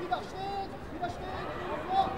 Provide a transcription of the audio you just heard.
Überschritt, Überschritt, Überschritt.